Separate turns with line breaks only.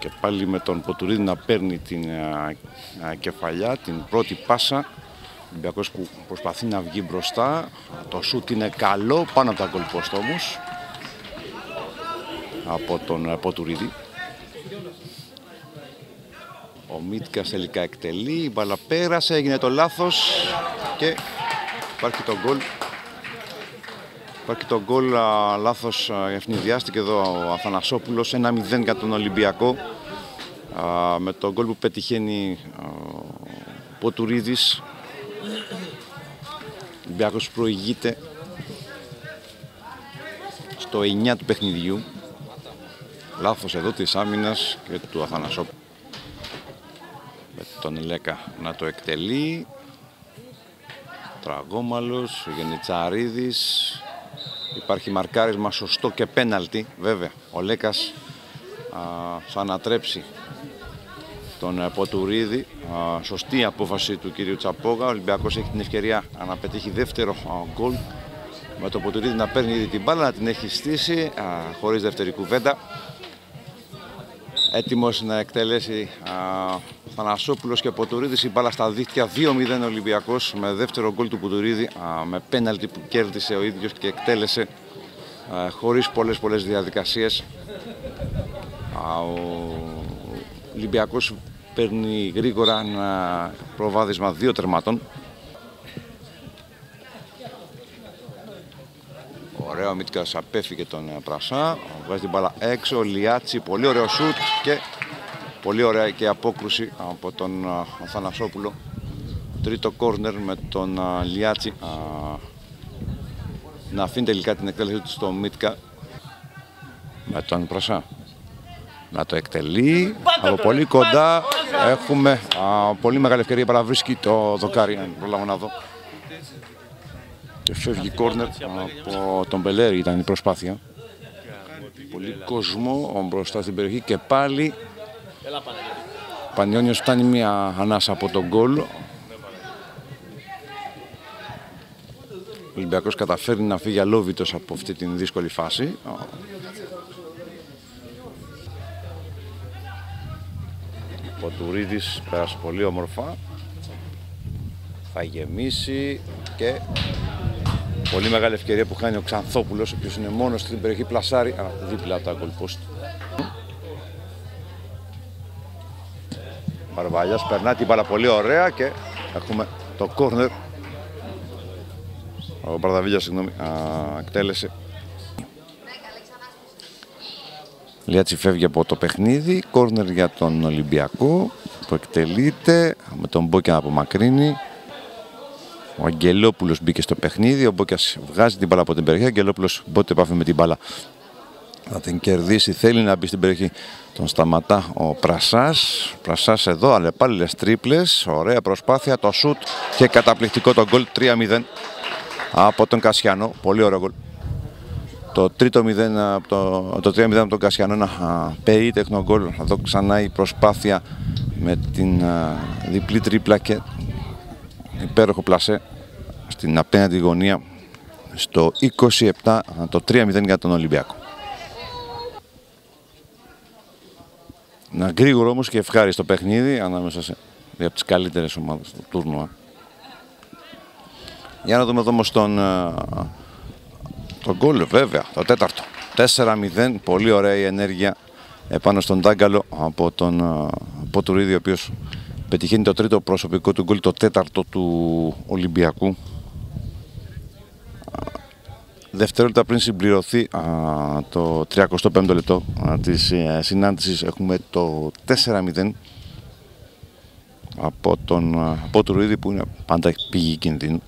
Και πάλι με τον Ποτουρίδη να παίρνει την κεφαλιά, την πρώτη πάσα. Ο Ολυμπιακός που προσπαθεί να βγει μπροστά. Το σούτ είναι καλό, πάνω από τα γκολπόστ όμως. Από τον Ποτουρίδη. Ο Μίτκας τελικά εκτελεί, η μπάλα πέρασε, έγινε το λάθος και υπάρχει το γκολ. Υπάρχει το γκολ λάθος, ευνηδιάστηκε εδώ ο Αθανασόπουλος, 1-0 για τον Ολυμπιακό. Α, με το γκολ που πετυχαίνει ο Ποτουρίδης. Ο Ολυμπιακός προηγείται στο 9 του παιχνιδιού. Λάθος εδώ της άμυνας και του Αθανασόπουλου με τον Λέκα να το εκτελεί. Τραγόμαλος, ο Γενιτσαρίδης. Υπάρχει μαρκάρισμα σωστό και πέναλτι, βέβαια. Ο Λέκας α, θα ανατρέψει τον Ποτουρίδη. Α, σωστή απόφαση του κυρίου Τσαπόγα. Ο Ολυμπιακός έχει την ευκαιρία να πετύχει δεύτερο γκολ. Με το Ποτουρίδη να παίρνει ήδη την μπάλα, να την έχει στήσει, α, χωρίς δεύτερη κουβέντα έτοιμος να εκτελέσει α, Θανασόπουλος και Ποτουρίδης. Η μπάλα στα δίχτυα 2-0 Ολυμπιακός με δεύτερο γκολ του Ποτουρίδη α, με πέναλτι που κέρδισε ο ίδιος και εκτέλεσε α, χωρίς πολλές πολλές διαδικασίες. Ο Ολυμπιακός παίρνει γρήγορα ένα προβάδισμα δύο τερματών Ωραίο Μίτκα απέφυγε τον ε, Πρασά. Βγάζει την μπάλα έξω. Λιάτσι. Πολύ ωραίο σουτ και πολύ ωραία και απόκρουση από τον ε, Θανασόπουλο. Τρίτο κόρνερ με τον ε, Λιάτσι να αφήνει τελικά την εκτέλεσή του στο Μίτκα με τον Πρασά. Να το εκτελεί από πολύ κοντά. Έχουμε πολύ μεγάλη ευκαιρία παραβρίσκει το δοκάρι. Προλάβω να δω και φεύγει κόρνερ από τον Μπελέρη ήταν η προσπάθεια. Πολύ κόσμο μπροστά στην περιοχή και πάλι Πανιόνιος φτάνει μια ανάσα από τον γκολ. Ο Ολυμπιακός καταφέρει να φύγει αλόβητος από αυτή την δύσκολη φάση. Ο Ποτουρίδης πέρασε πολύ όμορφα. Θα γεμίσει και Πολύ μεγάλη ευκαιρία που χάνει ο Ξανθόπουλος, ο οποίος είναι μόνος στην περιοχή πλασάρι, α, δίπλα από τα γκολπόστ. Παρβαλιάς περνά την μπάλα πολύ ωραία και έχουμε το κόρνερ. Ο Παρδαβίλιας, συγγνώμη, α, εκτέλεσε. Λιάτσι φεύγει από το παιχνίδι, κόρνερ για τον Ολυμπιακό που εκτελείται με τον Μπόκια να απομακρύνει. Ο Αγγελόπουλος μπήκε στο παιχνίδι. Ο Μπόκιας βγάζει την μπάλα από την περιοχή. Ο Αγγελόπουλος μπότε επαφή με την μπάλα. Θα την κερδίσει. Θέλει να μπει στην περιοχή. Τον σταματά ο Πρασάς. Πρασάς εδώ, αλλά πάλι τρίπλες. Ωραία προσπάθεια. Το σουτ και καταπληκτικό το γκολ 3-0 από τον Κασιανό. Πολύ ωραίο γκολ. Το τρίτο 0, το, το 3-0 από τον Κασιανό ένα περίτεχνο γκολ. Εδώ ξανά η προσπάθεια με την διπλή τρίπλα και υπέροχο πλασέ στην απέναντι γωνία στο 27 το 3-0 για τον Ολυμπιακό. Ένα γρήγορο όμως και ευχάριστο παιχνίδι ανάμεσα σε δύο από τις καλύτερες ομάδες του τουρνουά. Για να δούμε εδώ όμως τον, τον γκολ βέβαια, το τέταρτο. 4-0, πολύ ωραία η ενέργεια επάνω στον Τάγκαλο από τον Ποτουρίδη ο οποίος Πετυχαίνει το τρίτο προσωπικό του γκολ, το τέταρτο του Ολυμπιακού. Δευτερόλεπτα πριν συμπληρωθεί α, το 35ο λεπτό α, της ε, συνάντησης έχουμε το 4-0 από τον από Ρουίδη που είναι πάντα πηγή κινδύνου.